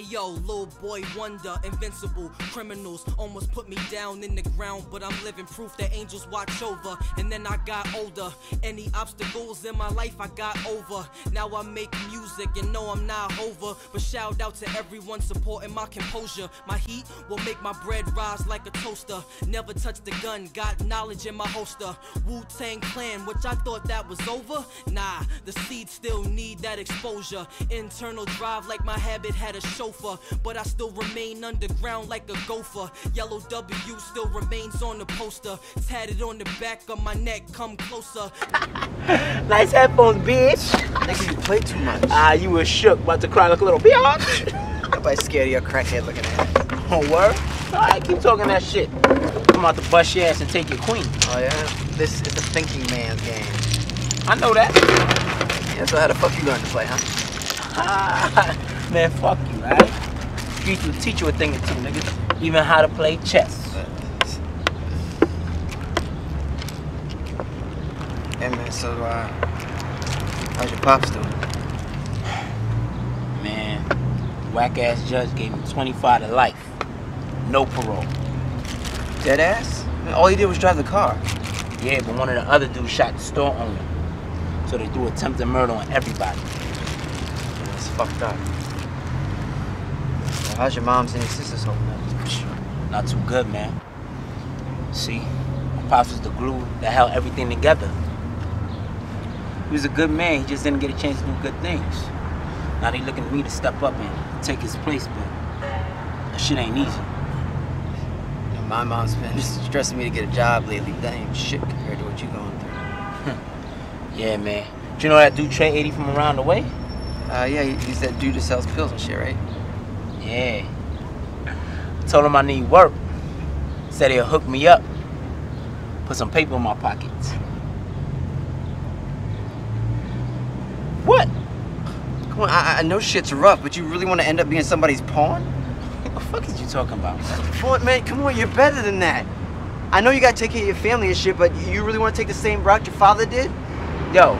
Yo, little boy wonder, invincible. Criminals almost put me down in the ground, but I'm living proof that angels watch over. And then I got older. Any obstacles in my life I got over. Now I make music and know I'm not over. But shout out to everyone supporting my composure. My heat will make my bread rise like a toaster. Never touch the gun, got knowledge in my holster. Wu Tang Clan, which I thought that was over. Nah, the seeds still need that exposure. Internal drive like my habit had a chauffeur. But I still remain underground like a gopher. Yellow W still remains on the poster. Tatted on the back of my neck, come closer. Nice headphones, bitch. Nigga, you play too much. Ah, you were shook, about to cry like a little bitch. Nobody's scared of your crackhead looking at. Oh, word? All right, keep talking that shit. I'm about to bust your ass and take your queen. Oh yeah? This is a thinking man's game. I know that. Yeah, so how the fuck you learn to play, huh? Man, fuck you, right? Streets will teach you a thing or two, nigga. Even how to play chess. Hey man, so uh, how's your pops doing? Man, whack ass judge gave him 25 to life. No parole. Dead ass? Man, all he did was drive the car. Yeah, but one of the other dudes shot the store owner. So they threw attempted murder on everybody. That's fucked up. Well, how's your mom's and your sisters holding up? Not too good, man. See, my pops was the glue that held everything together. He was a good man, he just didn't get a chance to do good things. Now they looking at me to step up and take his place, but that shit ain't easy. You know, my mom's been stressing me to get a job lately. That ain't shit compared to what you going through. Yeah, man. Do you know that dude Trey 80 from around the way? Uh, yeah, he's that dude that sells pills and shit, right? Yeah. Told him I need work. Said he'll hook me up. Put some paper in my pockets. What? Come on, I, I know shit's rough, but you really want to end up being somebody's pawn? What the fuck is you talking about? Come on, man, come on, you're better than that. I know you gotta take care of your family and shit, but you really want to take the same route your father did? Yo,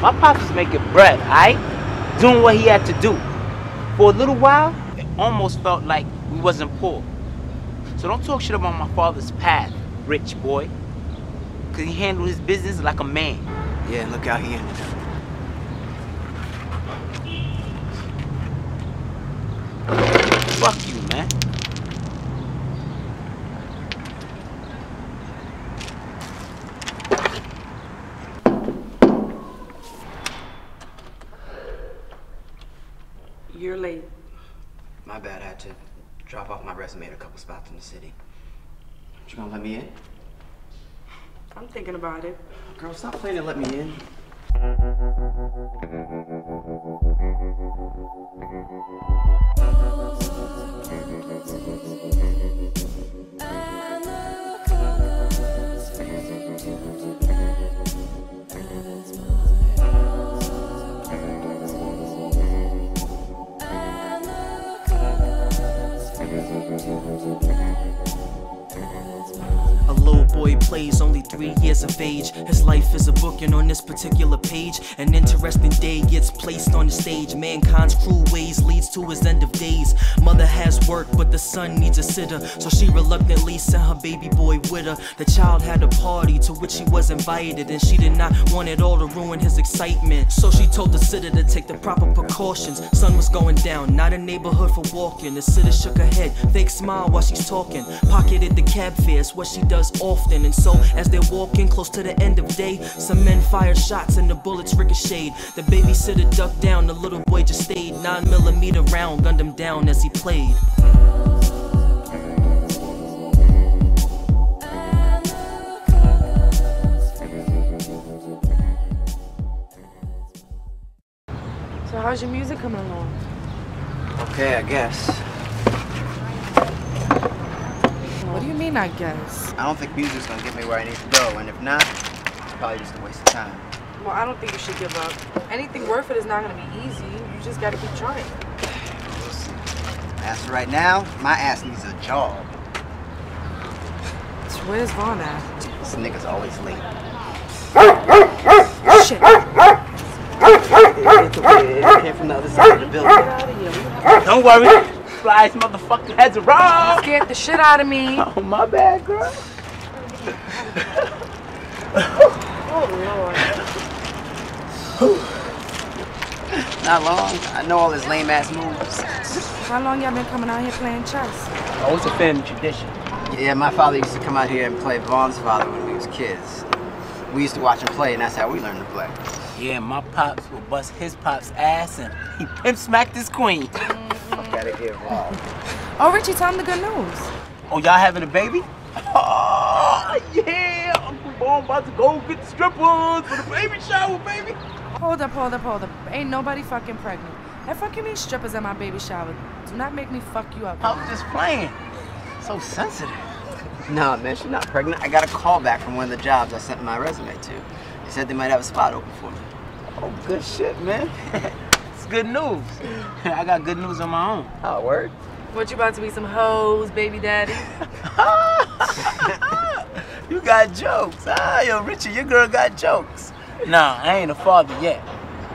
my pops was making bread, alright? Doing what he had to do. For a little while, almost felt like we wasn't poor. So don't talk shit about my father's path, rich boy. Cause he handled his business like a man. Yeah, and look how he ended up. Fuck you, man. You're late. My bad, I had to drop off my resume at a couple spots in the city. You gonna let me in? I'm thinking about it. Girl, stop playing and let me in. Of age. His life is a book, and on this particular page, an interesting day gets placed on the stage. Mankind's cruel ways leads to his end of days. Mother has work, but the son needs a sitter, so she reluctantly sent her baby boy with her. The child had a party to which he was invited, and she did not want it all to ruin his excitement. So she told the sitter to take the proper precautions. Sun was going down, not a neighborhood for walking. The sitter shook her head, fake smile while she's talking. Pocketed the cab fare. fares, what she does often. And so, as they're walking close to the end of day, some men fired shots and the bullets ricocheted. The babysitter ducked down, the little boy just stayed. Nine millimeter round gunned him down as he played. So how's your music coming along? Okay, I guess. What do you mean, I guess? I don't think music's gonna get me where I need to go, and if not, it's probably just a waste of time. Well, I don't think you should give up. Anything worth it is not gonna be easy. You just gotta keep trying. We'll see. As for right now, my ass needs a job. So where's Vaughn at? This nigga's always late. Shit. It's okay. It came from the other side of the building. Get out of here. Don't worry. Fly his motherfucking heads around. Scared the shit out of me. Oh, my bad, girl. Oh lord. Not long. I know all his lame ass moves. How long y'all been coming out here playing chess? Oh, it's a family tradition. Yeah, my father used to come out here and play Vaughn's father when we was kids. We used to watch him play, and that's how we learned to play. Yeah, my pops will bust his pop's ass and he pimp smacked his queen. Mm. Fuck out of here, Oh Richie, tell him the good news. Oh, y'all having a baby? Oh, yeah! Uncle Vaughn about to go get the strippers for the baby shower, baby. Hold up, hold up, hold up. Ain't nobody fucking pregnant. That fucking means strippers at my baby shower. Do not make me fuck you up. I was just playing. So sensitive. No, man, she's not pregnant. I got a call back from one of the jobs I sent my resume to. They said they might have a spot open for me. Oh, good shit, man. it's good news. I got good news on my own. Oh, word? What you about to be some hoes, baby daddy? you got jokes. Ah, yo, Richie, your girl got jokes. Nah, I ain't a father yet,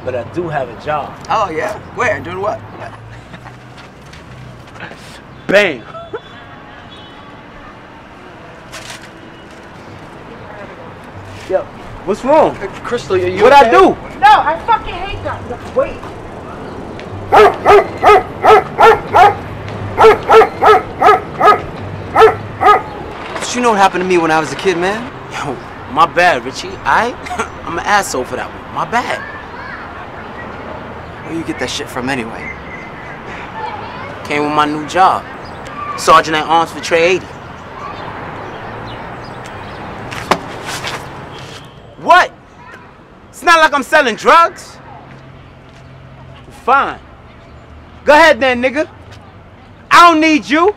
but I do have a job. Oh, yeah? Where? Doing what? Bam. Yo, what's wrong? Crystal, are you What I do? No, I fucking hate that. Wait. Did you know what happened to me when I was a kid, man? Yo, my bad, Richie. I, I'm an asshole for that one. My bad. Where you get that shit from anyway? Came with my new job. Sergeant at Arms for Trey 80. What? It's not like I'm selling drugs. Fine. Go ahead then, nigga. I don't need you.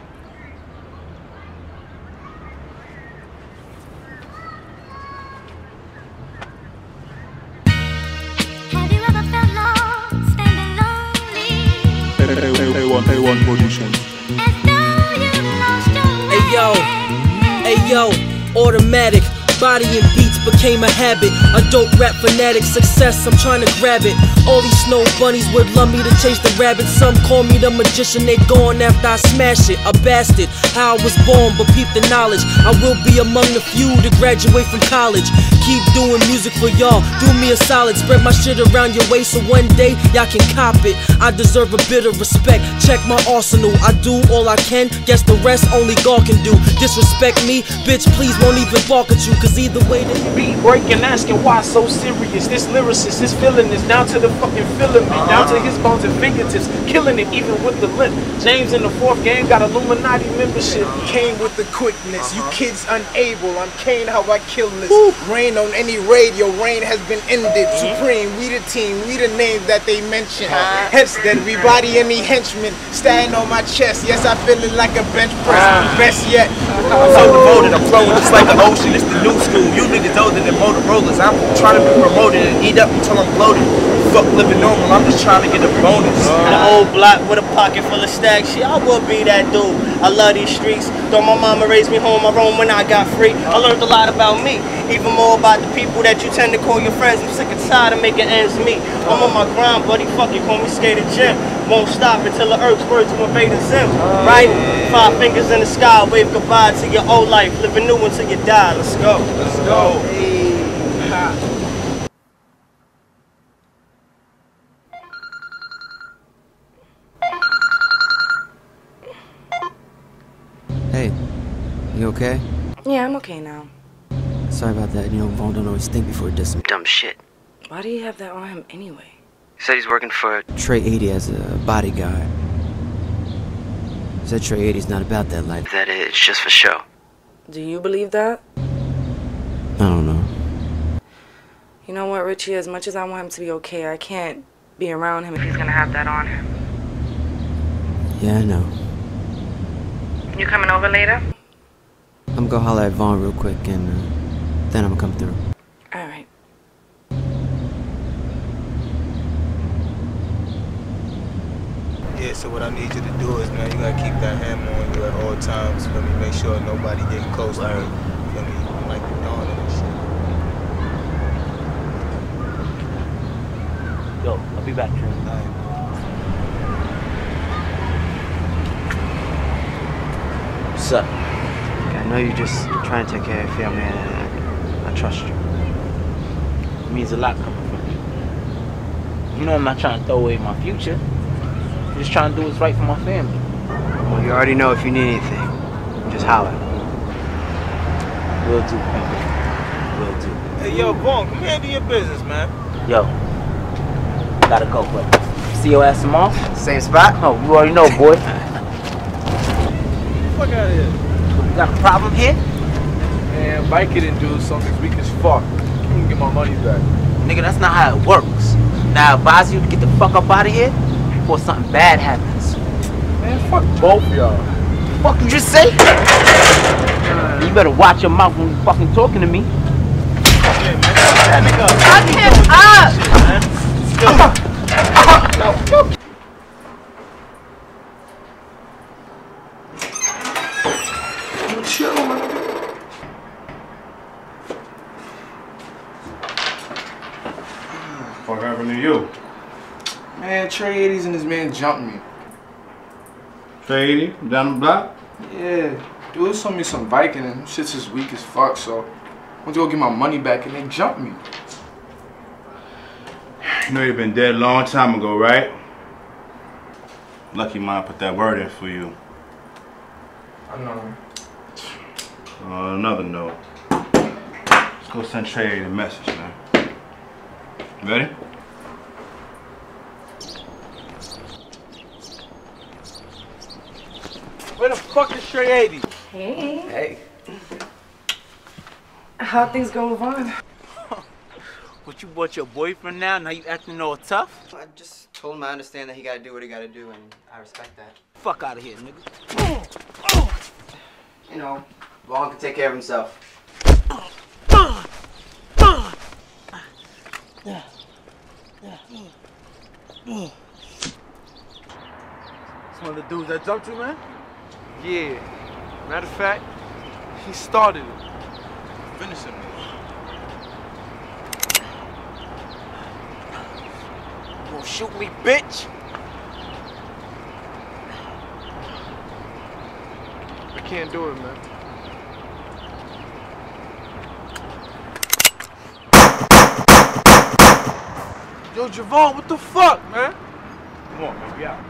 Yo, automatic. Body and beats became a habit. A dope rap fanatic, success, I'm trying to grab it. All these snow bunnies would love me to chase the rabbit. Some call me the magician, they gone after I smash it. A bastard, how I was born, but peep the knowledge. I will be among the few to graduate from college. Keep doing music for y'all, do me a solid. Spread my shit around your way so one day y'all can cop it. I deserve a bit of respect. Check my arsenal, I do all I can. Guess the rest only God can do. Disrespect me, bitch, please won't even bark at you. Cause either way, they beat breaking, asking why so serious. This lyricist is feeling this down to the fucking filament, down to his bones and fingertips, killing it even with the limp. James in the fourth game got Illuminati membership. Came with the quickness. You uh-huh. kids unable. I'm Kane, how I kill this. Rain on any radio. Rain has been ended. Mm-hmm. Supreme, we the team. We the name that they mention. Hence that everybody any henchman standing on my chest. Yes, I feel it like a bench press. Ah. Best yet. I'm so devoted, I'm flowing just like an ocean. It's the new school. You niggas older than Motorola's. I'm trying to be promoted and eat up until I'm bloated. Fuck living normal, I'm just trying to get a bonus. The old block with a pocket full of stacks. Shit, I would be that dude. I love these streets. Though my mama raised me home, I roam when I got free. I learned a lot about me, even more about the people that you tend to call your friends. I'm sick and tired of making ends meet. I'm on my grind, buddy. Fuck you, call me Skater Jim. Won't stop until the earth's word to invade the Zim. Right? Five fingers in the sky, wave goodbye to your old life. Live a new one till you die. Let's go. Let's go. Hey, you okay? Yeah, I'm okay now. Sorry about that. You know, Vaughn don't always think before he does some dumb shit. Why do you have that on him anyway? He said he's working for Trey 80 as a bodyguard. He said Trey 80's not about that life. That it's just for show. Do you believe that? I don't know. You know what, Richie? As much as I want him to be okay, I can't be around him if he's gonna have that on him. Yeah, I know. You coming over later? I'm gonna go holler at Vaughn real quick and uh, then I'm gonna come through. All right. Yeah, so what I need you to do is, man, you gotta keep that hammer on you at all times. Feel me? Make sure nobody get close to me. Feel me? Like the dawn and shit. Yo, I'll be back. Trey. Alright. What's up? I know you're just trying to take care of your family, and I, I trust you. It means a lot coming from you. You know I'm not trying to throw away my future. I'm just trying to do what's right for my family. Well, you already know if you need anything, just holler. Will do, Pimple. Will do. Hey, yo, Vaughn, come handle your business, man. Yo, gotta go, but see your ass tomorrow? Same spot? Oh, you already know, boy. Fuck out of here. Got a problem here? Man, Vicodin dude, something's weak as fuck. Can you get my money back? Nigga, that's not how it works. Now I advise you to get the fuck up out of here before something bad happens. Man, fuck both y'all. Fuck you just say? You better watch your mouth when you fucking talking to me. That nigga up. Fuck him up happened to you? Man, Trey 80s and this man jumped me. Trey 80, down the block? Yeah, dude sold me some Vicodin and shit's just weak as fuck, so I went to go get my money back and they jumped me. You know you've been dead a long time ago, right? Lucky mine put that word in for you. I know. On another note, let's go send Trey a message, man. Ready? Where the fuck is Trey 80? Hey. Hey. How things go, Vaughn? What you bought your boyfriend now? Now you acting all tough? I just told him I understand that he gotta do what he gotta do, and I respect that. Fuck out of here, nigga. You know, Vaughn can take care of himself. It's one of the dudes that jumped you, man? Yeah. Matter of fact, he started it. Finishing me. You gonna shoot me, bitch? I can't do it, man. Yo, Javon, what the fuck, man? Come on, baby, out.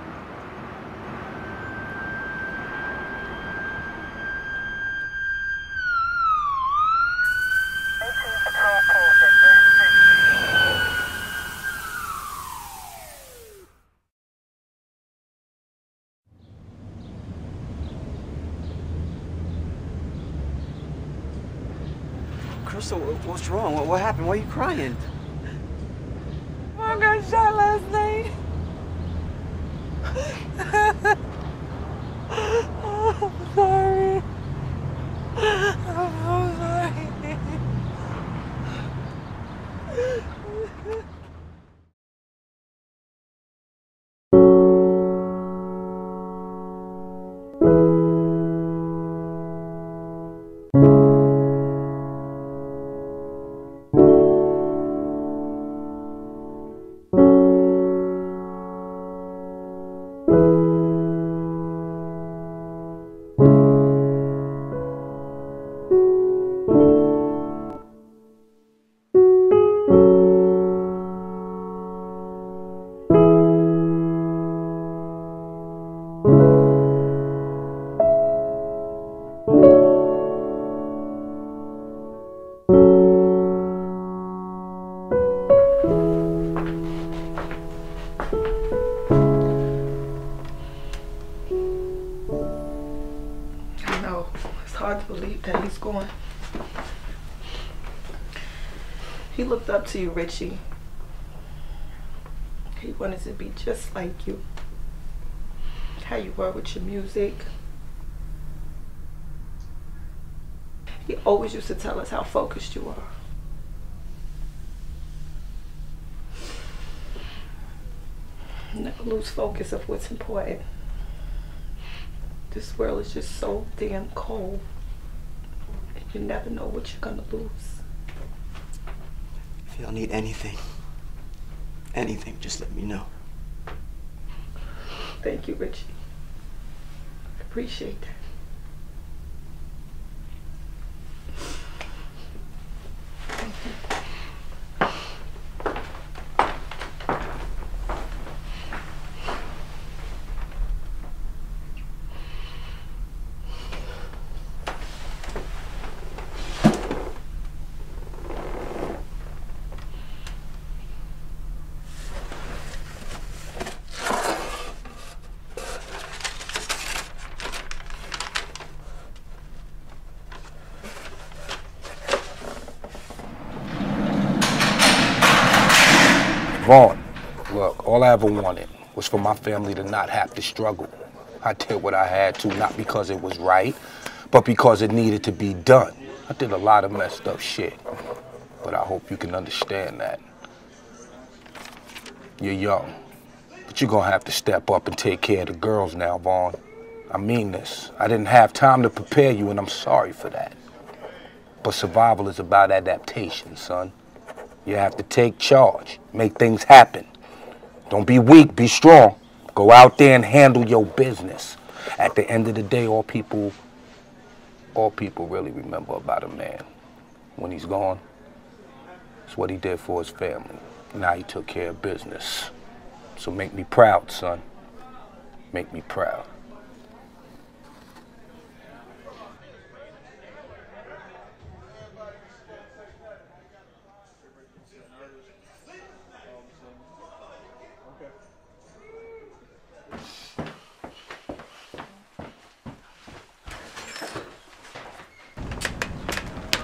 Crystal, what's wrong? What, what happened? Why are you crying? I got shot last night. I'm sorry. Up to you, Richie. He wanted to be just like you. How you were with your music. He always used to tell us how focused you are. Never lose focus of what's important. This world is just so damn cold. You never know what you're gonna lose. Y'all need anything, anything, just let me know. Thank you, Richie. I appreciate that. Vaughn, look, all I ever wanted was for my family to not have to struggle. I did what I had to, not because it was right, but because it needed to be done. I did a lot of messed up shit, but I hope you can understand that. You're young, but you're gonna have to step up and take care of the girls now, Vaughn. I mean this. I didn't have time to prepare you, and I'm sorry for that. But survival is about adaptation, son. You have to take charge, make things happen. Don't be weak, be strong. Go out there and handle your business. At the end of the day, all people all people really remember about a man when he's gone is what he did for his family. Now he took care of business. So make me proud, son. Make me proud.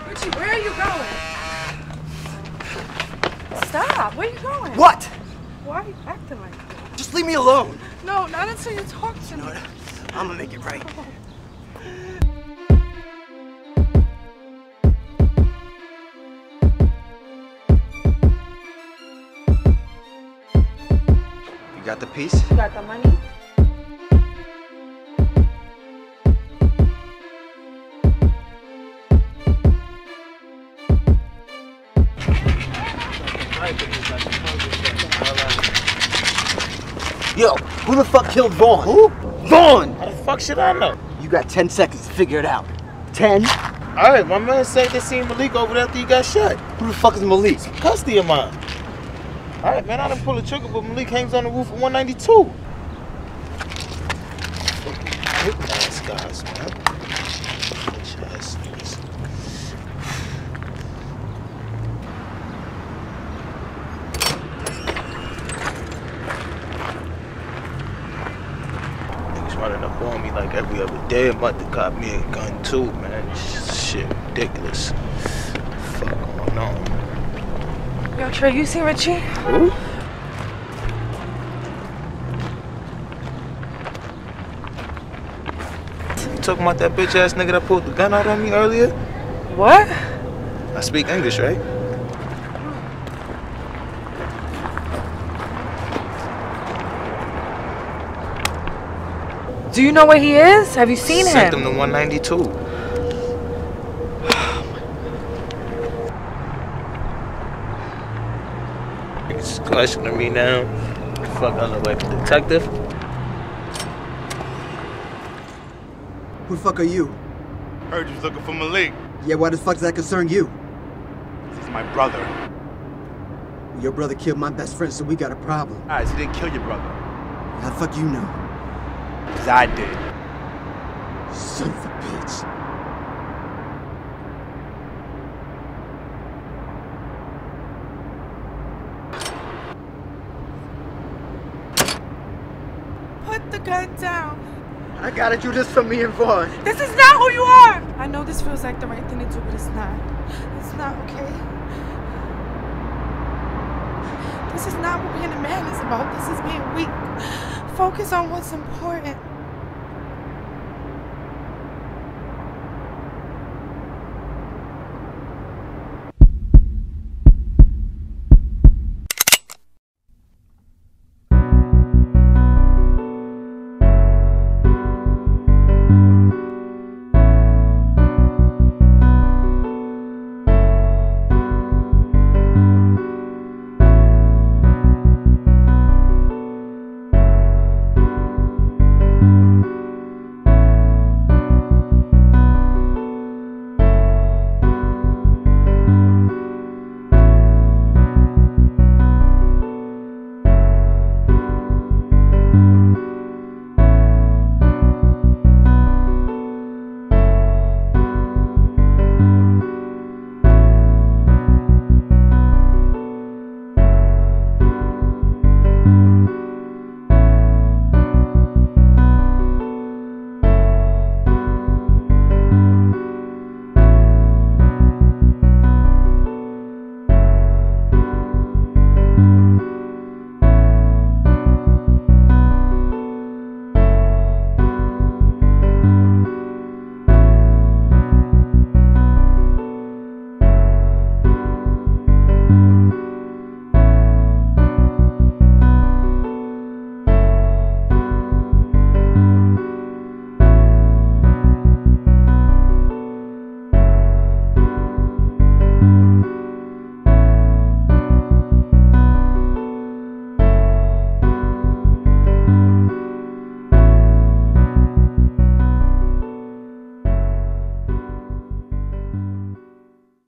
Richie, where are you going? Stop. Where are you going? What? Why are you acting like that? Just leave me alone. No, not until you talk to me. I'm gonna make it right. You got the piece? You got the money? Yo, who the fuck killed Vaughn? Who? Vaughn! How the fuck should I know? You got 10 seconds to figure it out. 10? Alright, my man said they seen Malik over there after he got shot. Who the fuck is Malik? Custody of mine. Alright, man, I didn't pull the trigger, but Malik hangs on the roof of 192. Fucking guys, man. Bitch ass niggas. Niggas running up on me like every other day. I'm about to cop me a gun too, man. Shit ridiculous. Fuck going on? Yo, Trey, you see Richie? Who? You talking about that bitch ass nigga that pulled the gun out on me earlier? What? I speak English, right? Do you know where he is? Have you seen Sent him? him to 192. Niggas questioning me now. Fuck, I look like a detective. Who the fuck are you? Heard you was looking for Malik. Yeah, why the fuck does that concern you? He's my brother. Your brother killed my best friend, so we got a problem. Alright, so he didn't kill your brother. How the fuck you know? Cause I did. Son of a bitch. Put the gun down. I gotta do this for me and Vaughn. This is not who you are. I know this feels like the right thing to do, but it's not. It's not okay. This is not what being a man is about. This is being weak. Focus on what's important.